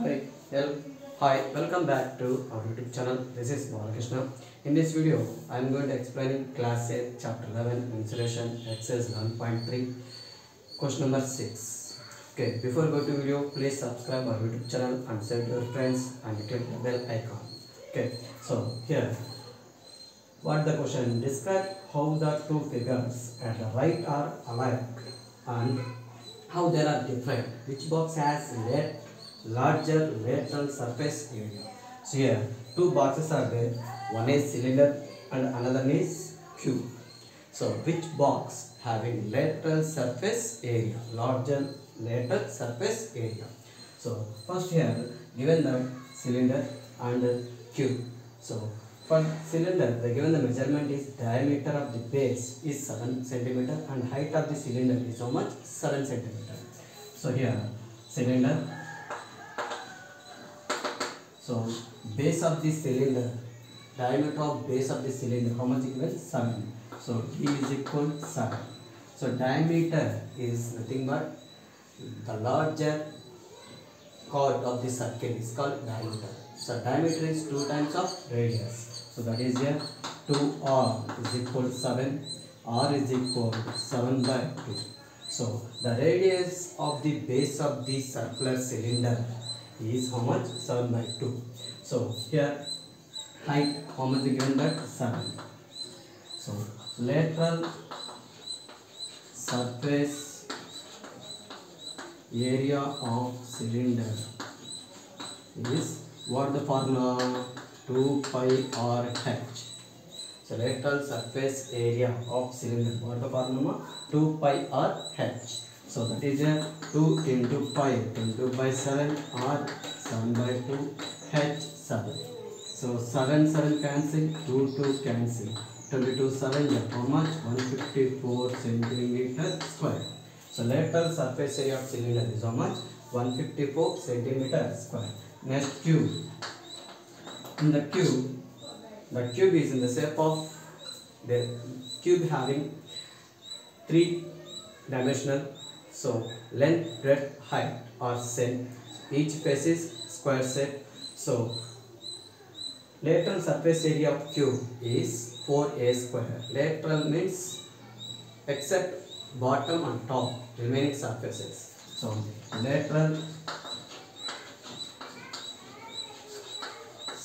Hi, hello. Hi, welcome back to our YouTube channel. This is Balakrishna. In this video, I am going to explain class 8, chapter 11, mensuration, exercise 1.3, question number 6. Okay, before go to video, please subscribe our YouTube channel and share to your friends and click the bell icon. Okay, so here, what the question? Describe how the two figures at the right are alike and how they are different. Which box has lat- larger lateral surface area? So here two boxes are there. One is cylinder and another is cube. So which box having lateral surface area? Larger lateral surface area. So first here given the cylinder and the cube. So for cylinder, the given the measurement is diameter of the base is 7 centimeter and height of the cylinder is how much? 7 centimeter. So here cylinder. So base of the cylinder, diameter of base of the cylinder, how much given? 7. So D is equal to 7. So diameter is nothing but the larger chord of the circle is called diameter. So diameter is 2 times of radius. So that is here 2r is equal to 7. r is equal to 7 by 2. So the radius of the base of the circular cylinder is how much? 7 by 2. So here height how much is given that? 7. So lateral surface area of cylinder is what the formula 2 pi r h so lateral surface area of cylinder what the formula 2 pi r h so that is a 2 into pi into by 7 r 7 by 2 h 7 so 7 7 cancel 2 2 cancel. 22 7 yeah, how much? 154 centimeter square. So lateral surface area of cylinder is how much? 154 centimeter square. Next cube. In the cube the cube is in the shape of the cube having three dimensional so length breadth height are same each face is square shape so lateral surface area of cube is 4a square lateral means except bottom and top remaining surfaces so lateral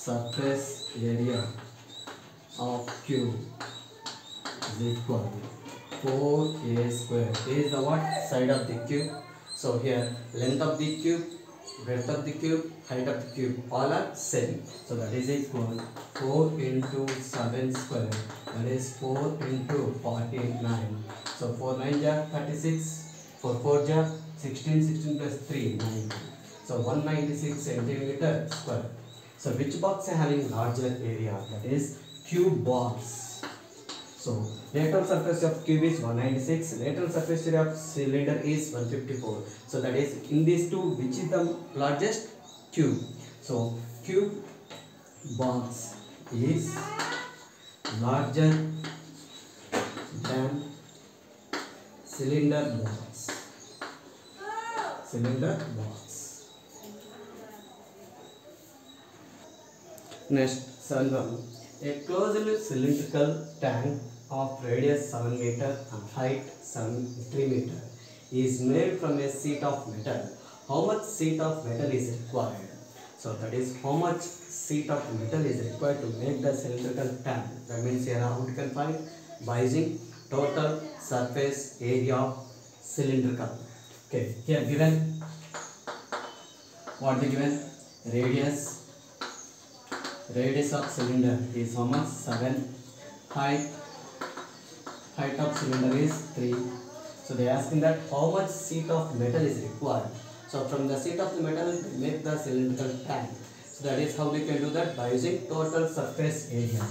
surface area of cube is equal to 4a square. A is the what? Side of the cube. So here length of the cube, breadth of the cube, height of the cube all are same. So that is equal 4 into 7 square. That is 4 into 49. So 4 9 ja 36. 4 4 ja 16. 16 plus 3 90. So 196 centimeter square. So which box is having larger area? That is cube box. So lateral surface of cube is 196. Lateral surface area of cylinder is 154. So that is in these two, which is the largest cube? So cube box is larger than cylinder box. Cylinder box. Next, one. A closed cylindrical tank of radius 7 meter and height 7 3 meter is made from a sheet of metal. How much sheet of metal is required? So that is how much sheet of metal is required to make the cylindrical tank. That means here how you can find by using total surface area of cylindrical. Okay, here given what the given radius radius of cylinder is how much 7 height height of cylinder is 3 so they are asking that how much sheet of metal is required. So from the sheet of the metal make the cylindrical tank. So that is how we can do that by using total surface area.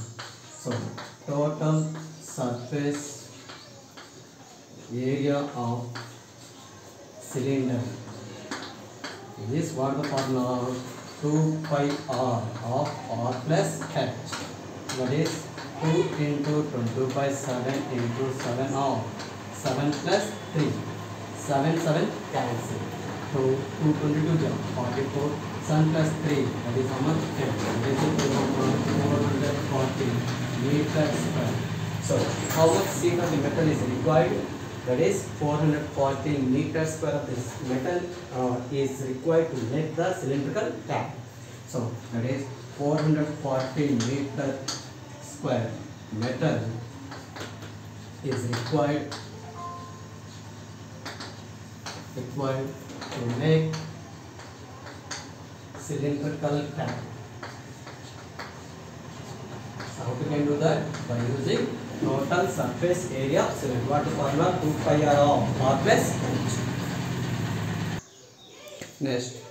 So total surface area of cylinder is what the formula 2 pi r of r plus h. That is 2 into 22 by 7 into 7 of 7 plus 3 7 7 cancel So 222 job 44. Sun plus 3 that is how much? 10. That is 440 meter square. So how much sheet of the metal is required? That is 440 meter square of this metal uh, is required to make the cylindrical tank. So that is 440 meter square metal is required required to make cylindrical tank. So how we can do that? By using total surface area of cylinder. What is formula? 2 pi r of r plus. Next,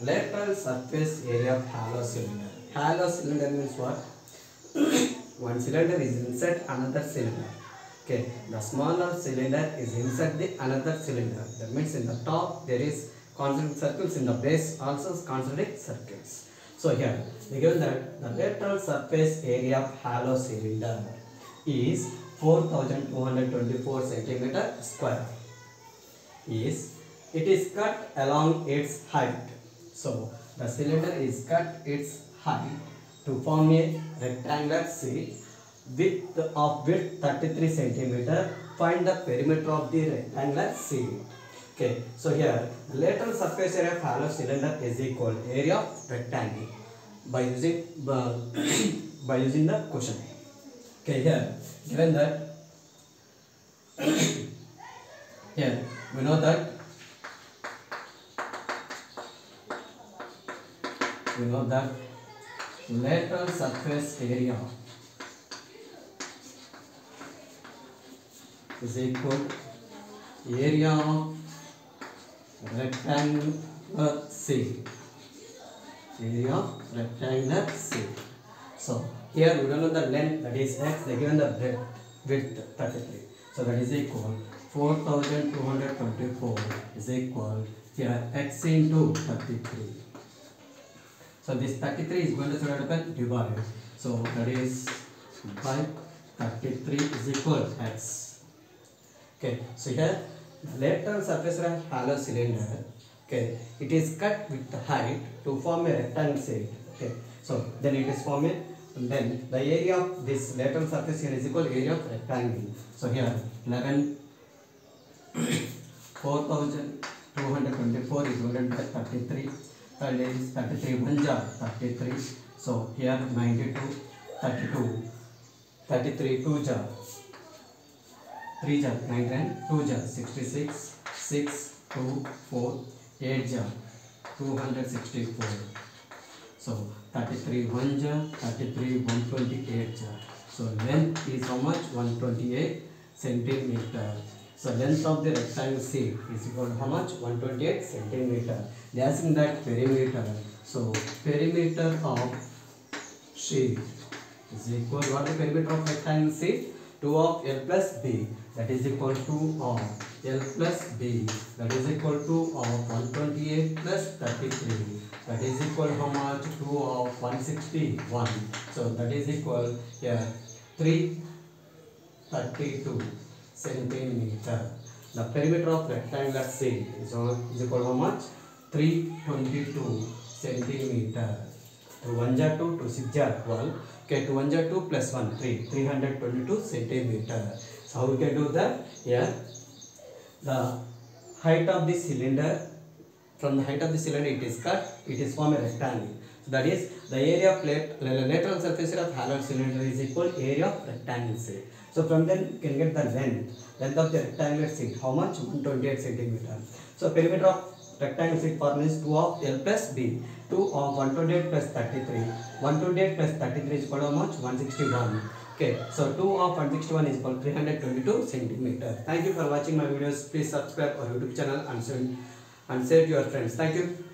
lateral surface area of hollow cylinder. Hollow cylinder means what? One cylinder is inside another cylinder. Okay, the smaller cylinder is inside the another cylinder. That means in the top there is concentric circles, in the base also concentric circles. So here, we given that the lateral surface area of hollow cylinder is 4224 centimeter square. Is it is cut along its height. So the cylinder is cut its height to form a rectangular sheet width of width 33 centimeter. Find the perimeter of the rectangular sheet. Okay, so here lateral surface area of hollow cylinder is equal area of rectangle by using uh, by using the question. Okay, here given that here we know that we know that lateral surface area. Is equal area of rectangular uh, sheet area of rectangular sheet so here we don't know the length that is x they given the breadth width 33 so that is equal 4224 is equal here x into 33 so this 33 is going to sort of divide. So that is by 33 is equal x. Okay. So here the lateral surface of hollow cylinder. Okay. It is cut with the height to form a rectangle shape. Okay. So then it is forming. And then the area of this lateral surface here is equal area of rectangle. So here 11 4224 is divided by 33 that is 33 1 jar 33 so here 92 32 33 2 jar 3 jar 99 2 jar 66 6 2 4 8 jar 264 so 33 1 jar 33 128 jar so length is how much 128 centimeter so length of the rectangle C is equal to how much? 128 centimeter. They asking that perimeter. So perimeter of sheet is equal what the perimeter of rectangle C? 2 of L plus B that is equal to of L plus B that is equal to of 128 plus 33 that is equal to how much 2 of 161 so that is equal here 332 centimeter. The perimeter of rectangular sheet is, on, is equal to how much? 322 centimeter. To 1 jar 2 to 6 jar 12. Okay, to 1 jar 2 plus 1 3 322 centimeter. So how we can do that? Here the height of the cylinder from the height of the cylinder it is cut it is form a rectangle. So that is the area of plate lateral surface of hollow cylinder is equal area of rectangle sheet. So from then you can get the length. Length of the rectangular sheet. How much? 128 centimeter. So perimeter of rectangle sheet formula is 2 of L plus B. 2 of 128 plus 33. 128 plus 33 is equal to how much? 161. Okay. So 2 of 161 is equal to 322 centimeter. Thank you for watching my videos. Please subscribe our YouTube channel and send and share to your friends. Thank you.